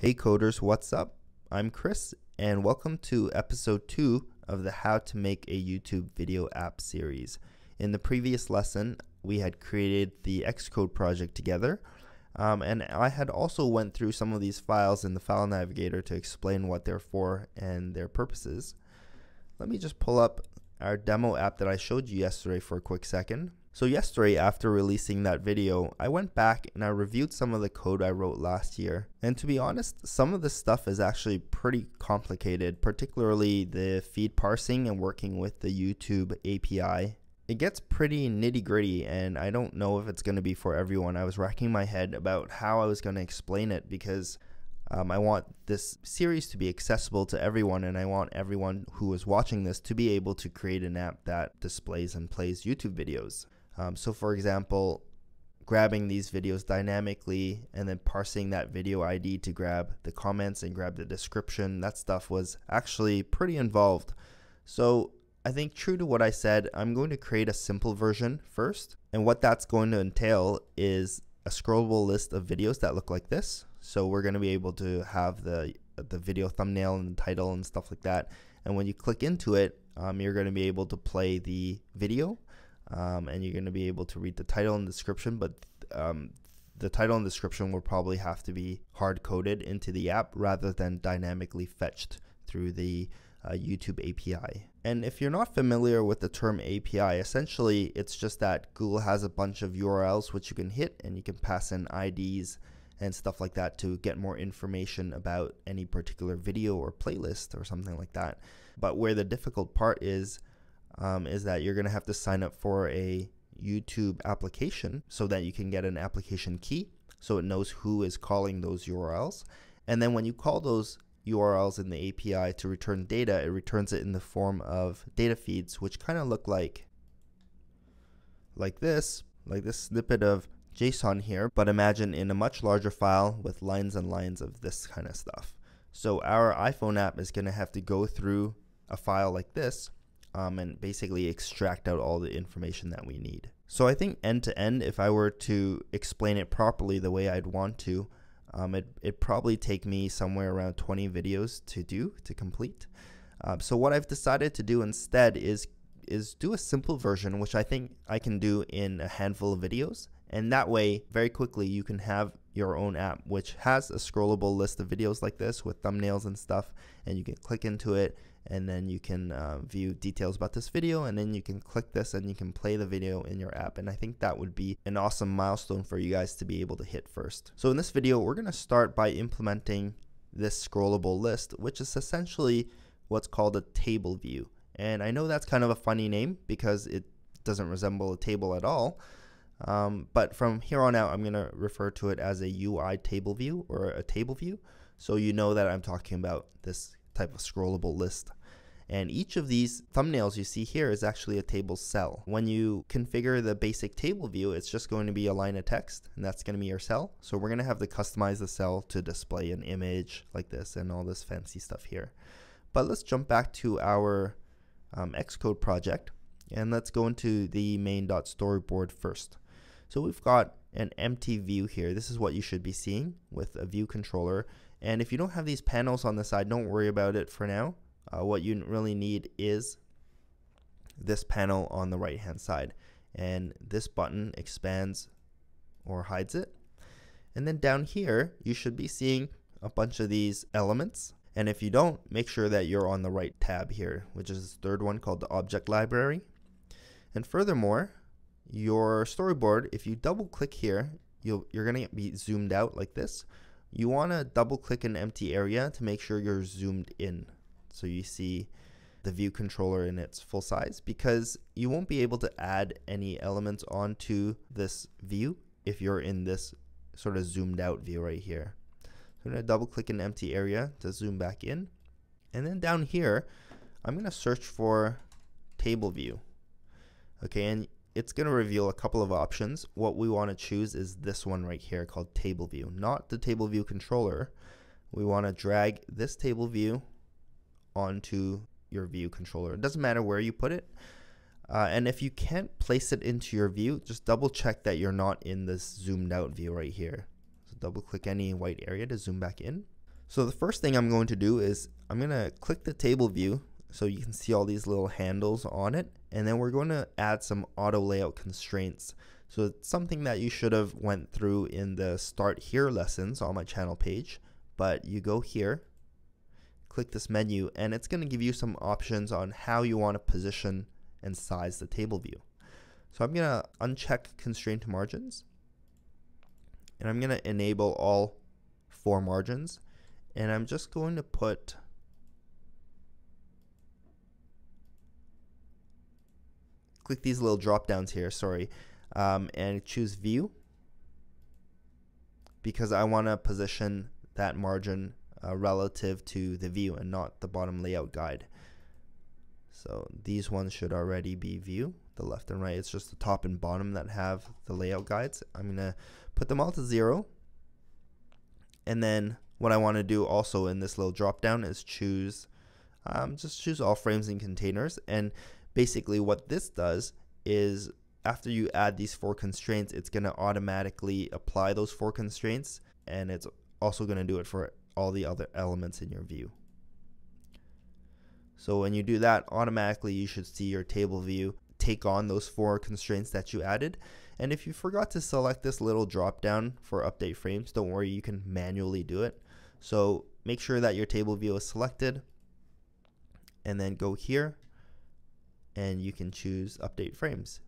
Hey coders, what's up? I'm Chris, and welcome to episode 2 of the How to Make a YouTube Video App series. In the previous lesson, we had created the Xcode project together, um, and I had also went through some of these files in the file navigator to explain what they're for and their purposes. Let me just pull up our demo app that I showed you yesterday for a quick second. So yesterday after releasing that video, I went back and I reviewed some of the code I wrote last year. And to be honest, some of the stuff is actually pretty complicated, particularly the feed parsing and working with the YouTube API. It gets pretty nitty gritty and I don't know if it's going to be for everyone. I was racking my head about how I was going to explain it because um, I want this series to be accessible to everyone, and I want everyone who is watching this to be able to create an app that displays and plays YouTube videos. Um, so for example, grabbing these videos dynamically and then parsing that video ID to grab the comments and grab the description, that stuff was actually pretty involved. So I think true to what I said, I'm going to create a simple version first. And what that's going to entail is a scrollable list of videos that look like this. So we're going to be able to have the the video thumbnail and the title and stuff like that. And when you click into it, um, you're going to be able to play the video um, and you're going to be able to read the title and description, but um, the title and description will probably have to be hard coded into the app rather than dynamically fetched through the uh, YouTube API. And if you're not familiar with the term API, essentially it's just that Google has a bunch of URLs which you can hit and you can pass in IDs and stuff like that to get more information about any particular video or playlist or something like that. But where the difficult part is, um, is that you're going to have to sign up for a YouTube application so that you can get an application key so it knows who is calling those URLs. And then when you call those URLs in the API to return data, it returns it in the form of data feeds, which kind of look like like this, like this snippet of JSON here, but imagine in a much larger file with lines and lines of this kind of stuff. So our iPhone app is going to have to go through a file like this um, and basically extract out all the information that we need. So I think end to end, if I were to explain it properly the way I'd want to, um, it, it'd probably take me somewhere around 20 videos to do, to complete. Uh, so what I've decided to do instead is is do a simple version, which I think I can do in a handful of videos. And that way, very quickly, you can have your own app, which has a scrollable list of videos like this with thumbnails and stuff. And you can click into it and then you can uh, view details about this video and then you can click this and you can play the video in your app and I think that would be an awesome milestone for you guys to be able to hit first. So in this video we're going to start by implementing this scrollable list which is essentially what's called a table view and I know that's kind of a funny name because it doesn't resemble a table at all um, but from here on out I'm going to refer to it as a UI table view or a table view so you know that I'm talking about this type of scrollable list. And each of these thumbnails you see here is actually a table cell. When you configure the basic table view, it's just going to be a line of text, and that's going to be your cell. So we're going to have to customize the cell to display an image like this and all this fancy stuff here. But let's jump back to our um, Xcode project, and let's go into the main.storyboard first. So we've got an empty view here. This is what you should be seeing with a view controller. And if you don't have these panels on the side, don't worry about it for now. Uh, what you really need is this panel on the right hand side. And this button expands or hides it. And then down here, you should be seeing a bunch of these elements. And if you don't, make sure that you're on the right tab here, which is the third one called the object library. And furthermore, your storyboard, if you double click here, you'll, you're going to be zoomed out like this you want to double click an empty area to make sure you're zoomed in. So you see the view controller in its full size because you won't be able to add any elements onto this view if you're in this sort of zoomed out view right here. So I'm going to double click an empty area to zoom back in. And then down here, I'm going to search for table view. Okay, and it's going to reveal a couple of options. What we want to choose is this one right here called table view, not the table view controller. We want to drag this table view onto your view controller. It doesn't matter where you put it. Uh, and if you can't place it into your view, just double check that you're not in this zoomed out view right here. So double click any white area to zoom back in. So the first thing I'm going to do is I'm going to click the table view so you can see all these little handles on it and then we're going to add some auto layout constraints. So it's something that you should have went through in the start here lessons on my channel page but you go here click this menu and it's going to give you some options on how you want to position and size the table view. So I'm going to uncheck constraint margins and I'm going to enable all four margins and I'm just going to put click these little drop downs here sorry um, and choose view because I want to position that margin uh, relative to the view and not the bottom layout guide. So these ones should already be view, the left and right. It's just the top and bottom that have the layout guides. I'm going to put them all to zero. And then what I want to do also in this little drop down is choose, um, just choose all frames and containers. And basically what this does is after you add these four constraints, it's going to automatically apply those four constraints. And it's also going to do it for all the other elements in your view. So when you do that, automatically you should see your table view take on those four constraints that you added. And if you forgot to select this little drop down for update frames, don't worry, you can manually do it. So make sure that your table view is selected and then go here and you can choose update frames.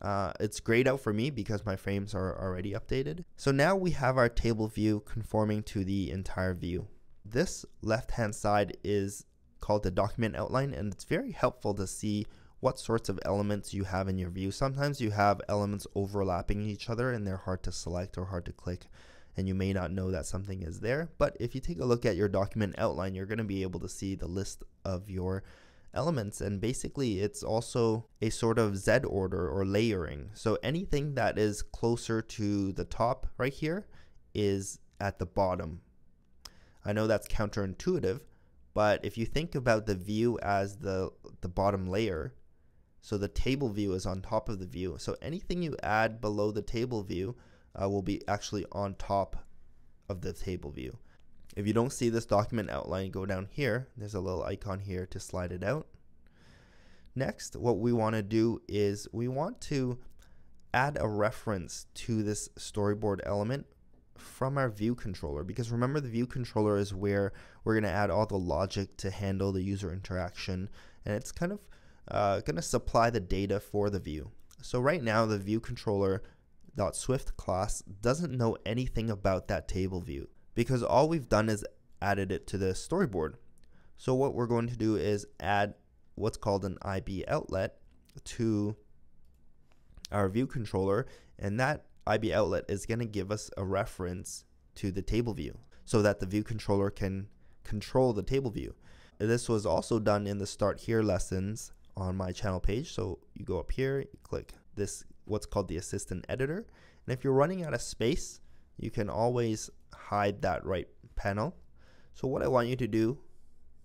Uh, it's grayed out for me because my frames are already updated. So now we have our table view conforming to the entire view. This left hand side is called the document outline and it's very helpful to see what sorts of elements you have in your view. Sometimes you have elements overlapping each other and they're hard to select or hard to click and you may not know that something is there. But if you take a look at your document outline, you're going to be able to see the list of your elements and basically it's also a sort of Z order or layering. So anything that is closer to the top right here is at the bottom. I know that's counterintuitive, but if you think about the view as the, the bottom layer, so the table view is on top of the view. So anything you add below the table view uh, will be actually on top of the table view. If you don't see this document outline, go down here. There's a little icon here to slide it out. Next, what we want to do is we want to add a reference to this storyboard element from our view controller because remember the view controller is where we're going to add all the logic to handle the user interaction and it's kind of uh, going to supply the data for the view. So right now the view controller .swift class doesn't know anything about that table view because all we've done is added it to the storyboard. So what we're going to do is add what's called an IB outlet to our view controller and that IB outlet is going to give us a reference to the table view so that the view controller can control the table view. This was also done in the start here lessons on my channel page. So you go up here, you click this what's called the assistant editor. And if you're running out of space, you can always hide that right panel. So what I want you to do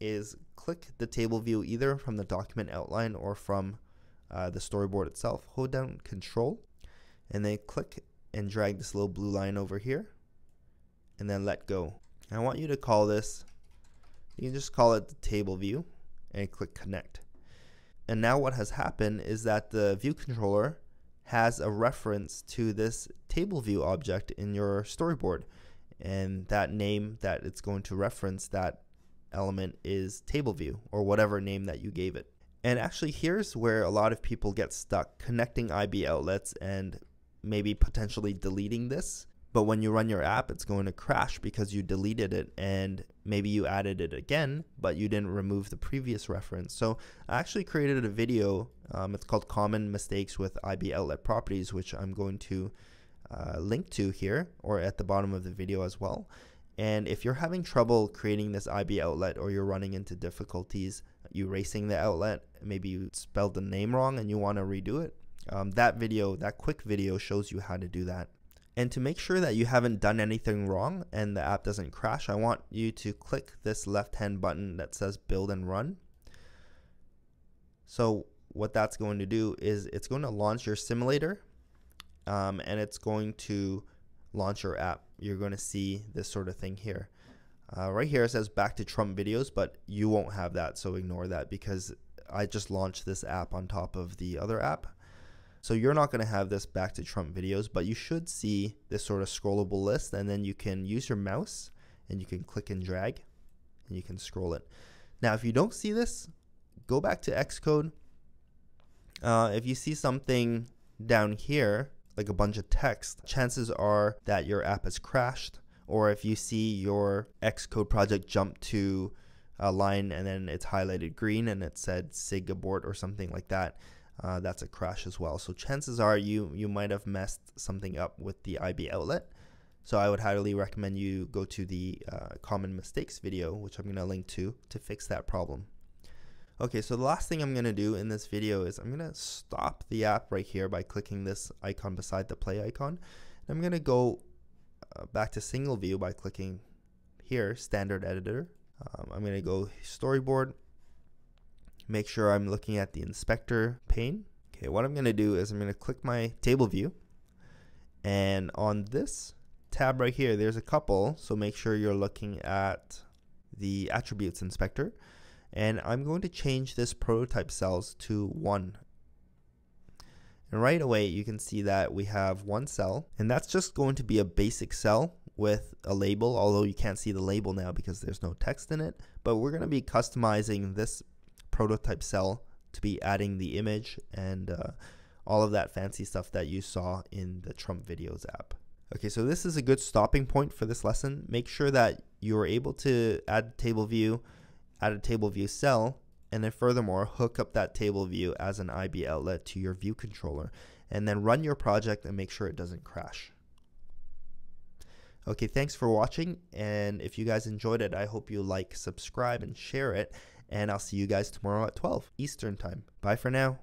is click the table view either from the document outline or from uh, the storyboard itself. Hold down control and then click and drag this little blue line over here and then let go. I want you to call this, you can just call it the table view and click connect. And now what has happened is that the view controller has a reference to this table view object in your storyboard. And that name that it's going to reference that element is table view or whatever name that you gave it. And actually here's where a lot of people get stuck connecting IB outlets and maybe potentially deleting this but when you run your app, it's going to crash because you deleted it and maybe you added it again, but you didn't remove the previous reference. So I actually created a video. Um, it's called Common Mistakes with IB Outlet Properties, which I'm going to uh, link to here or at the bottom of the video as well. And if you're having trouble creating this IB outlet or you're running into difficulties erasing the outlet, maybe you spelled the name wrong and you want to redo it, um, that video, that quick video shows you how to do that. And to make sure that you haven't done anything wrong and the app doesn't crash, I want you to click this left hand button that says build and run. So what that's going to do is it's going to launch your simulator um, and it's going to launch your app. You're going to see this sort of thing here. Uh, right here it says back to Trump videos, but you won't have that, so ignore that because I just launched this app on top of the other app. So you're not going to have this back to Trump videos, but you should see this sort of scrollable list, and then you can use your mouse and you can click and drag and you can scroll it. Now, if you don't see this, go back to Xcode. Uh, if you see something down here, like a bunch of text, chances are that your app has crashed. Or if you see your Xcode project jump to a line and then it's highlighted green and it said SIG abort or something like that, uh, that's a crash as well. So chances are you you might have messed something up with the IB outlet. So I would highly recommend you go to the uh, common mistakes video, which I'm going to link to, to fix that problem. Okay, so the last thing I'm going to do in this video is I'm going to stop the app right here by clicking this icon beside the play icon. And I'm going to go uh, back to single view by clicking here, standard editor. Um, I'm going to go storyboard, make sure I'm looking at the inspector pane. Okay, what I'm going to do is I'm going to click my table view. And on this tab right here, there's a couple. So make sure you're looking at the attributes inspector and I'm going to change this prototype cells to 1. And right away you can see that we have one cell and that's just going to be a basic cell with a label although you can't see the label now because there's no text in it but we're going to be customizing this prototype cell to be adding the image and uh, all of that fancy stuff that you saw in the Trump videos app. Okay, so this is a good stopping point for this lesson. Make sure that you are able to add table view add a table view cell, and then furthermore, hook up that table view as an IB outlet to your view controller, and then run your project and make sure it doesn't crash. Okay, thanks for watching, and if you guys enjoyed it, I hope you like, subscribe, and share it, and I'll see you guys tomorrow at 12 Eastern Time. Bye for now.